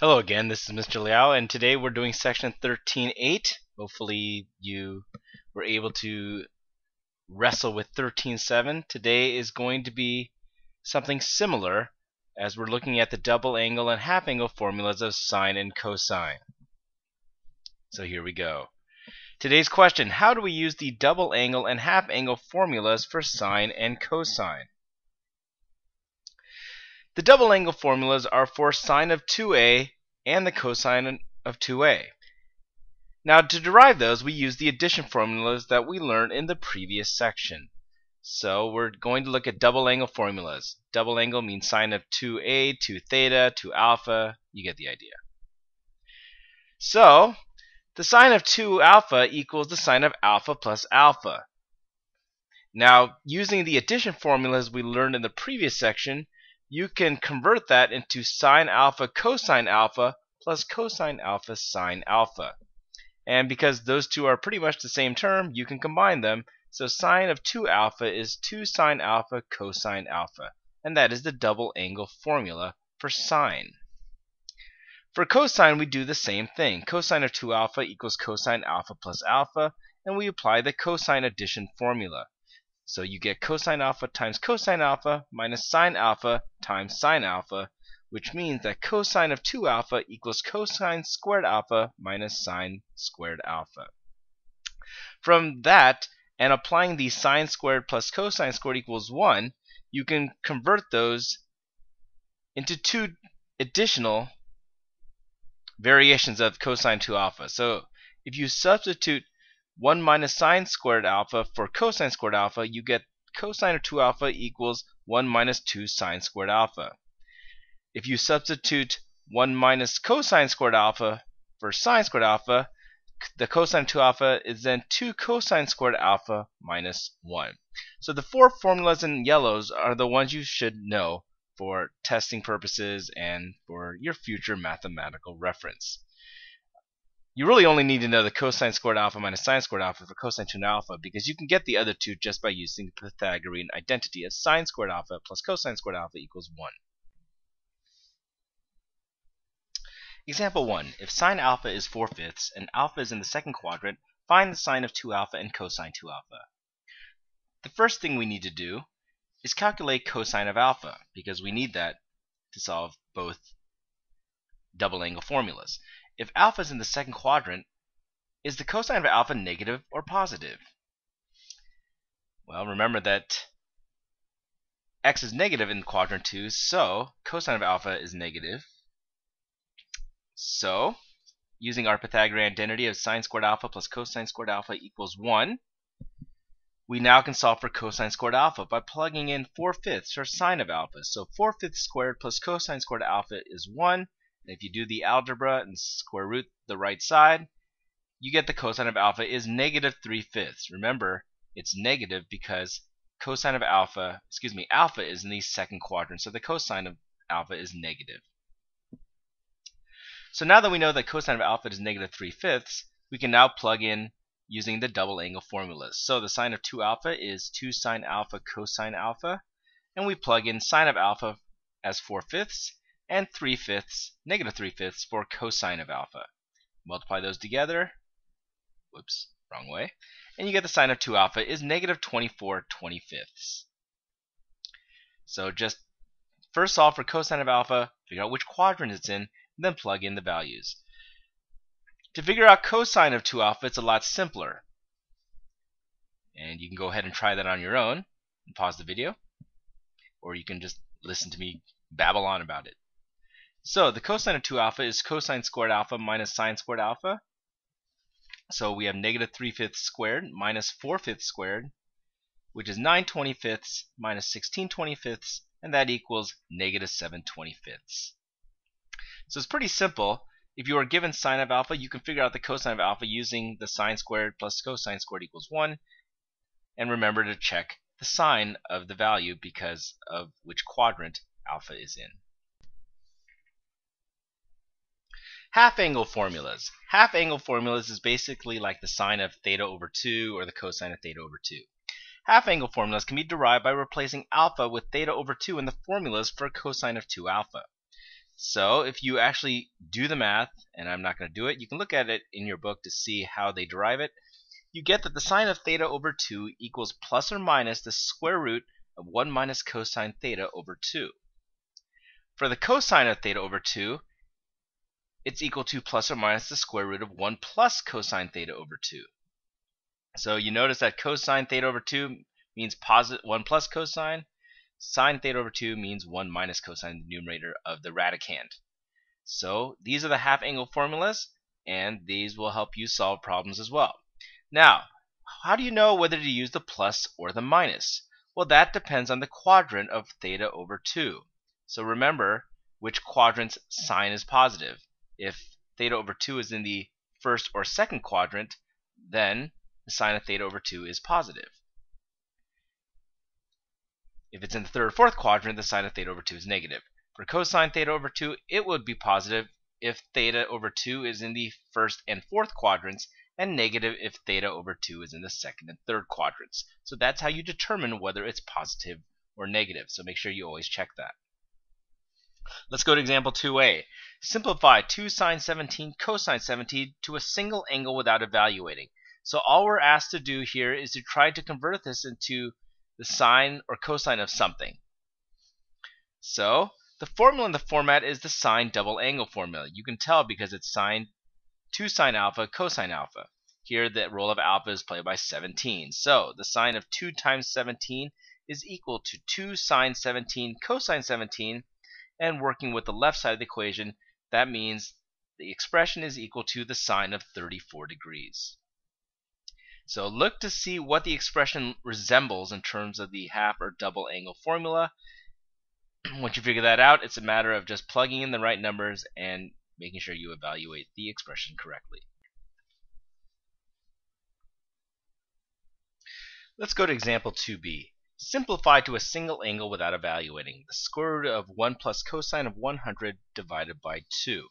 Hello again, this is Mr. Liao, and today we're doing section 13.8. Hopefully you were able to wrestle with 13.7. Today is going to be something similar as we're looking at the double angle and half angle formulas of sine and cosine. So here we go. Today's question, how do we use the double angle and half angle formulas for sine and cosine? The double angle formulas are for sine of 2a and the cosine of 2a. Now to derive those we use the addition formulas that we learned in the previous section. So we're going to look at double angle formulas. Double angle means sine of 2a, 2 theta, 2 alpha. You get the idea. So the sine of 2 alpha equals the sine of alpha plus alpha. Now using the addition formulas we learned in the previous section, you can convert that into sine alpha cosine alpha plus cosine alpha sine alpha. And because those two are pretty much the same term, you can combine them. So sine of 2 alpha is 2 sine alpha cosine alpha. And that is the double angle formula for sine. For cosine, we do the same thing. Cosine of 2 alpha equals cosine alpha plus alpha, and we apply the cosine addition formula. So you get cosine alpha times cosine alpha minus sine alpha times sine alpha, which means that cosine of 2 alpha equals cosine squared alpha minus sine squared alpha. From that, and applying the sine squared plus cosine squared equals 1, you can convert those into two additional variations of cosine 2 alpha. So if you substitute 1 minus sine squared alpha for cosine squared alpha, you get cosine of 2 alpha equals 1 minus 2 sine squared alpha. If you substitute 1 minus cosine squared alpha for sine squared alpha, the cosine of 2 alpha is then 2 cosine squared alpha minus 1. So the four formulas in yellows are the ones you should know for testing purposes and for your future mathematical reference. You really only need to know the cosine squared alpha minus sine squared alpha for cosine 2 alpha because you can get the other two just by using the Pythagorean identity of sine squared alpha plus cosine squared alpha equals 1. Example 1. If sine alpha is 4 fifths and alpha is in the second quadrant, find the sine of 2 alpha and cosine 2 alpha. The first thing we need to do is calculate cosine of alpha because we need that to solve both double angle formulas. If alpha is in the second quadrant, is the cosine of alpha negative or positive? Well, remember that x is negative in quadrant 2, so cosine of alpha is negative. So, using our Pythagorean identity of sine squared alpha plus cosine squared alpha equals 1, we now can solve for cosine squared alpha by plugging in 4 fifths for sine of alpha. So 4 fifths squared plus cosine squared alpha is 1, if you do the algebra and square root the right side, you get the cosine of alpha is negative 3 fifths. Remember, it's negative because cosine of alpha, excuse me, alpha is in the second quadrant, so the cosine of alpha is negative. So now that we know that cosine of alpha is negative 3 fifths, we can now plug in using the double angle formulas. So the sine of 2 alpha is 2 sine alpha cosine alpha, and we plug in sine of alpha as 4 fifths, and 3 fifths, negative 3 fifths for cosine of alpha. Multiply those together, whoops, wrong way, and you get the sine of 2 alpha is negative 24 25ths. So just first solve for cosine of alpha, figure out which quadrant it's in, then plug in the values. To figure out cosine of 2 alpha, it's a lot simpler. And you can go ahead and try that on your own and pause the video. Or you can just listen to me babble on about it. So the cosine of 2 alpha is cosine squared alpha minus sine squared alpha. So we have negative 3 fifths squared minus 4 fifths squared, which is 9 25ths minus 16 25ths, and that equals negative 7 25ths. So it's pretty simple. If you are given sine of alpha, you can figure out the cosine of alpha using the sine squared plus cosine squared equals 1. And remember to check the sign of the value because of which quadrant alpha is in. Half angle formulas. Half angle formulas is basically like the sine of theta over 2 or the cosine of theta over 2. Half angle formulas can be derived by replacing alpha with theta over 2 in the formulas for cosine of 2 alpha. So if you actually do the math, and I'm not going to do it, you can look at it in your book to see how they derive it. You get that the sine of theta over 2 equals plus or minus the square root of 1 minus cosine theta over 2. For the cosine of theta over 2, it's equal to plus or minus the square root of 1 plus cosine theta over 2. So you notice that cosine theta over 2 means positive 1 plus cosine. Sine theta over 2 means 1 minus cosine, the numerator of the radicand. So these are the half angle formulas, and these will help you solve problems as well. Now, how do you know whether to use the plus or the minus? Well, that depends on the quadrant of theta over 2. So remember which quadrant's sine is positive. If theta over 2 is in the first or second quadrant, then the sine of theta over 2 is positive. If it's in the third or fourth quadrant, the sine of theta over 2 is negative. For cosine theta over 2, it would be positive if theta over 2 is in the first and fourth quadrants, and negative if theta over 2 is in the second and third quadrants. So that's how you determine whether it's positive or negative. So make sure you always check that. Let's go to example 2a. Simplify 2 sine 17 cosine 17 to a single angle without evaluating. So all we're asked to do here is to try to convert this into the sine or cosine of something. So the formula in the format is the sine double angle formula. You can tell because it's sine 2 sine alpha cosine alpha. Here the role of alpha is played by 17. So the sine of 2 times 17 is equal to 2 sine 17 cosine 17 and working with the left side of the equation, that means the expression is equal to the sine of 34 degrees. So look to see what the expression resembles in terms of the half or double angle formula. Once you figure that out, it's a matter of just plugging in the right numbers and making sure you evaluate the expression correctly. Let's go to example 2b. Simplify to a single angle without evaluating. The square root of 1 plus cosine of 100 divided by 2.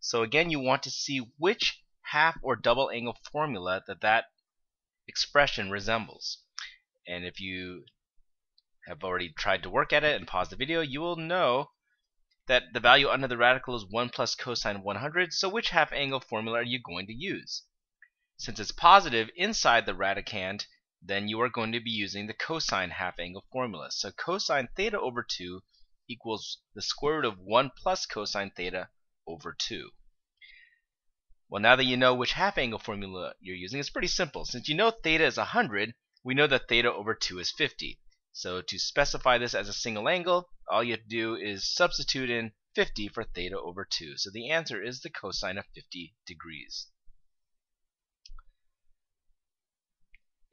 So again, you want to see which half or double angle formula that that expression resembles. And if you have already tried to work at it and pause the video, you will know that the value under the radical is 1 plus cosine of 100, so which half angle formula are you going to use? Since it's positive inside the radicand, then you are going to be using the cosine half angle formula. So cosine theta over 2 equals the square root of 1 plus cosine theta over 2. Well, now that you know which half angle formula you're using, it's pretty simple. Since you know theta is 100, we know that theta over 2 is 50. So to specify this as a single angle, all you have to do is substitute in 50 for theta over 2. So the answer is the cosine of 50 degrees.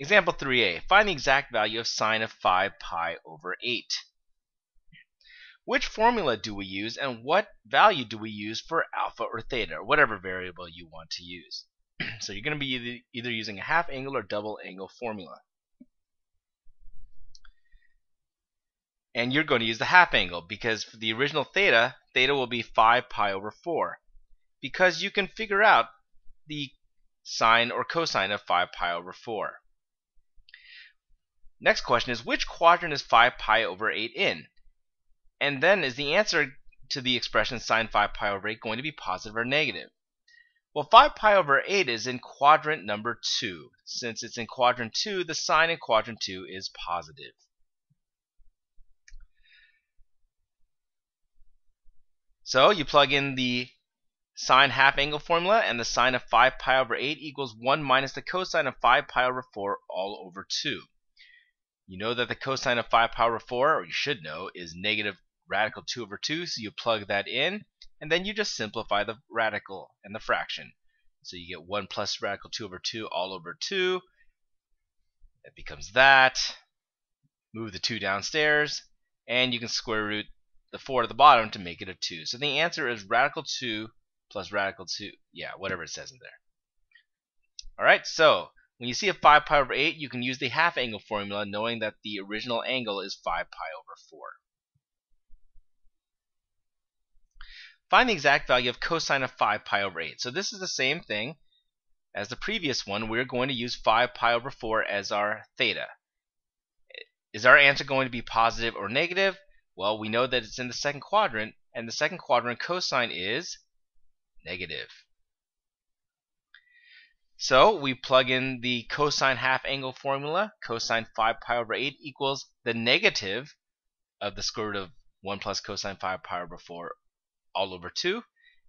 Example 3a. Find the exact value of sine of 5 pi over 8. Which formula do we use and what value do we use for alpha or theta or whatever variable you want to use? so you're going to be either using a half angle or double angle formula. And you're going to use the half angle because for the original theta, theta will be 5 pi over 4. Because you can figure out the sine or cosine of 5 pi over 4. Next question is which quadrant is 5 pi over 8 in? And then is the answer to the expression sine 5 pi over 8 going to be positive or negative? Well, 5 pi over 8 is in quadrant number 2. Since it's in quadrant 2, the sine in quadrant 2 is positive. So you plug in the sine half angle formula and the sine of 5 pi over 8 equals 1 minus the cosine of 5 pi over 4 all over 2. You know that the cosine of 5 pi over 4, or you should know, is negative radical 2 over 2, so you plug that in, and then you just simplify the radical and the fraction. So you get 1 plus radical 2 over 2 all over 2. That becomes that. Move the 2 downstairs, and you can square root the 4 at the bottom to make it a 2. So the answer is radical 2 plus radical 2. Yeah, whatever it says in there. Alright, so when you see a 5 pi over 8, you can use the half angle formula knowing that the original angle is 5 pi over 4. Find the exact value of cosine of 5 pi over 8. So this is the same thing as the previous one. We're going to use 5 pi over 4 as our theta. Is our answer going to be positive or negative? Well, we know that it's in the second quadrant, and the second quadrant cosine is negative. So we plug in the cosine half angle formula. Cosine 5 pi over 8 equals the negative of the square root of 1 plus cosine 5 pi over 4 all over 2.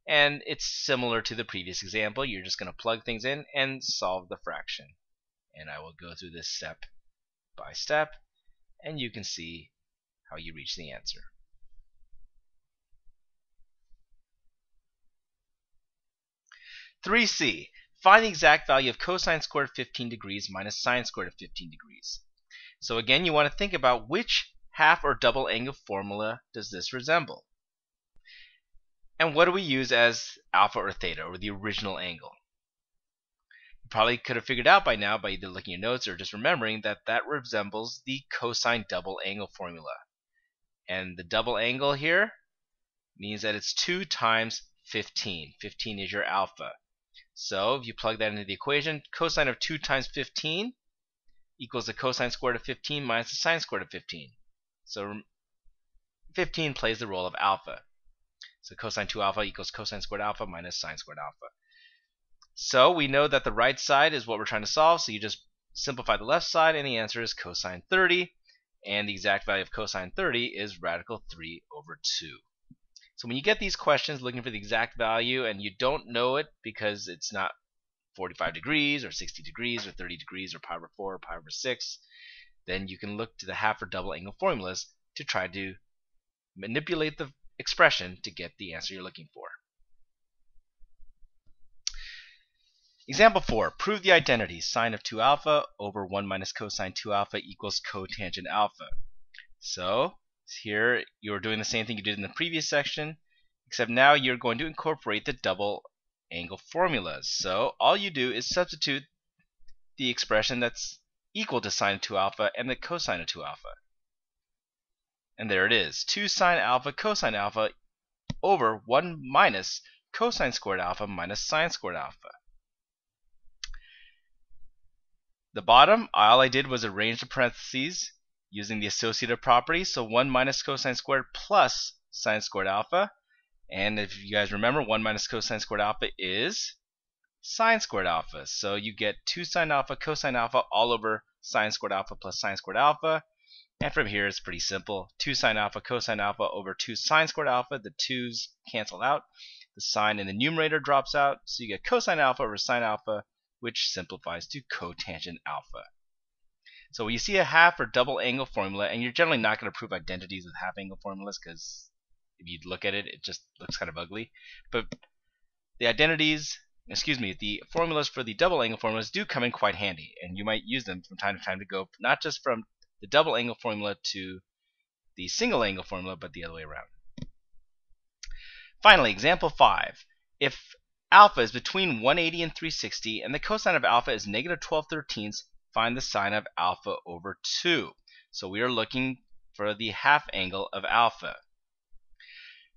And it's similar to the previous example. You're just going to plug things in and solve the fraction. And I will go through this step by step, and you can see how you reach the answer. Three C. Find the exact value of cosine squared of 15 degrees minus sine squared of 15 degrees. So again, you want to think about which half or double angle formula does this resemble? And what do we use as alpha or theta, or the original angle? You probably could have figured out by now by either looking at your notes or just remembering that that resembles the cosine double angle formula. And the double angle here means that it's 2 times 15. 15 is your alpha. So if you plug that into the equation, cosine of 2 times 15 equals the cosine squared of 15 minus the sine squared of 15. So 15 plays the role of alpha. So cosine 2 alpha equals cosine squared alpha minus sine squared alpha. So we know that the right side is what we're trying to solve, so you just simplify the left side, and the answer is cosine 30. And the exact value of cosine 30 is radical 3 over 2. So when you get these questions looking for the exact value and you don't know it because it's not 45 degrees or 60 degrees or 30 degrees or pi over 4 or pi over 6, then you can look to the half or double angle formulas to try to manipulate the expression to get the answer you're looking for. Example 4. Prove the identity. Sine of 2 alpha over 1 minus cosine 2 alpha equals cotangent alpha. So here you're doing the same thing you did in the previous section, except now you're going to incorporate the double angle formulas. So all you do is substitute the expression that's equal to sine of 2 alpha and the cosine of 2 alpha. And there it is, 2 sine alpha cosine alpha over 1 minus cosine squared alpha minus sine squared alpha. The bottom, all I did was arrange the parentheses using the associative property. So 1 minus cosine squared plus sine squared alpha. And if you guys remember, 1 minus cosine squared alpha is sine squared alpha. So you get 2 sine alpha cosine alpha all over sine squared alpha plus sine squared alpha. And from here it's pretty simple. 2 sine alpha cosine alpha over 2 sine squared alpha. The 2's cancel out. The sine in the numerator drops out. So you get cosine alpha over sine alpha, which simplifies to cotangent alpha. So you see a half or double angle formula, and you're generally not going to prove identities with half angle formulas because if you look at it, it just looks kind of ugly. But the identities, excuse me, the formulas for the double angle formulas do come in quite handy, and you might use them from time to time to go not just from the double angle formula to the single angle formula, but the other way around. Finally, example 5. If alpha is between 180 and 360 and the cosine of alpha is negative 12 thirteenths, find the sine of alpha over 2. So we are looking for the half angle of alpha.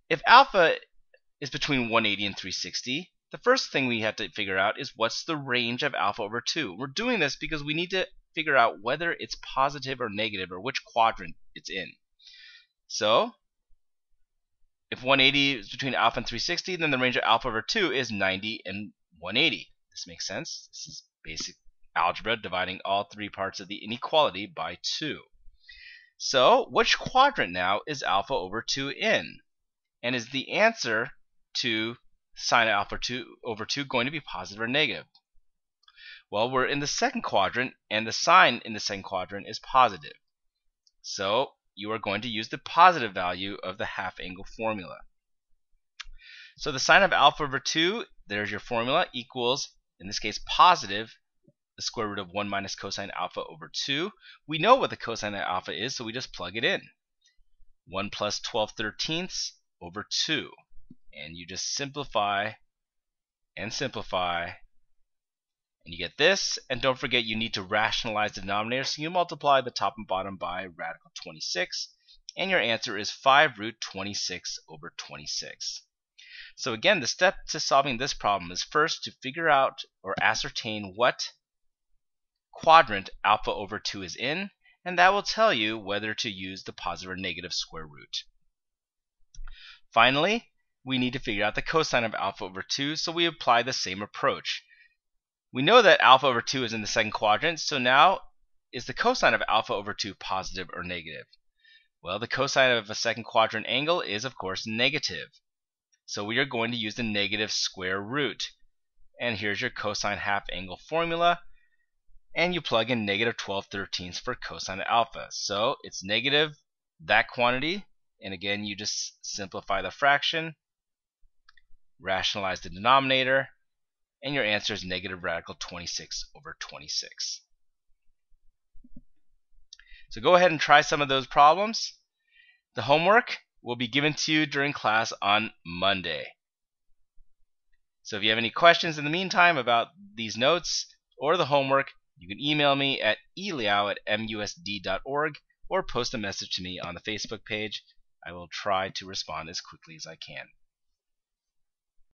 If alpha is between 180 and 360, the first thing we have to figure out is what's the range of alpha over 2. We're doing this because we need to figure out whether it's positive or negative or which quadrant it's in. So, if 180 is between alpha and 360, then the range of alpha over 2 is 90 and 180. This makes sense. This is basic algebra dividing all three parts of the inequality by 2. So, which quadrant now is alpha over 2 in? And is the answer to sine alpha 2 over 2 going to be positive or negative? Well, we're in the second quadrant, and the sine in the second quadrant is positive. So, you are going to use the positive value of the half angle formula. So the sine of alpha over 2, there's your formula, equals, in this case, positive the square root of 1 minus cosine alpha over 2. We know what the cosine of alpha is, so we just plug it in. 1 plus 12 thirteenths over 2. And you just simplify and simplify. And you get this. And don't forget you need to rationalize the denominator, so you multiply the top and bottom by radical 26. And your answer is 5 root 26 over 26. So again, the step to solving this problem is first to figure out or ascertain what quadrant alpha over 2 is in, and that will tell you whether to use the positive or negative square root. Finally, we need to figure out the cosine of alpha over 2, so we apply the same approach. We know that alpha over 2 is in the second quadrant, so now is the cosine of alpha over 2 positive or negative? Well, the cosine of a second quadrant angle is, of course, negative. So we are going to use the negative square root. And here's your cosine half angle formula. And you plug in negative 12 thirteenths for cosine of alpha. So it's negative that quantity. And again, you just simplify the fraction, rationalize the denominator, and your answer is negative radical 26 over 26. So go ahead and try some of those problems. The homework will be given to you during class on Monday. So if you have any questions in the meantime about these notes or the homework, you can email me at eliao at musd.org or post a message to me on the Facebook page. I will try to respond as quickly as I can.